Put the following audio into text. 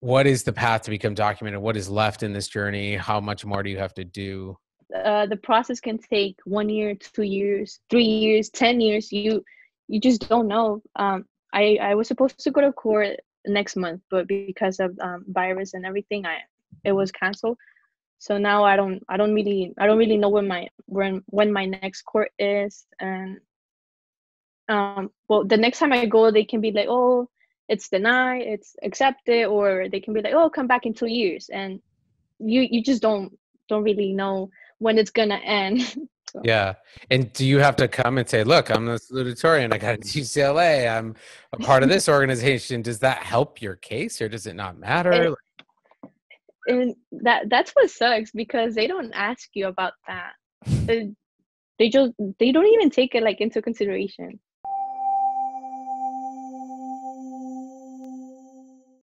what is the path to become documented? What is left in this journey? How much more do you have to do? Uh, the process can take one year, two years, three years, ten years. You you just don't know. Um, I I was supposed to go to court next month, but because of um, virus and everything, I it was canceled. So now I don't I don't really I don't really know when my when when my next court is and um well the next time I go they can be like oh it's denied it's accepted or they can be like oh come back in two years and you you just don't don't really know when it's gonna end. So. yeah. And do you have to come and say look i'm the salutatorian i got a ucla i'm a part of this organization. Does that help your case or does it not matter? And, and that that's what sucks because they don't ask you about that. They, they just they don't even take it like into consideration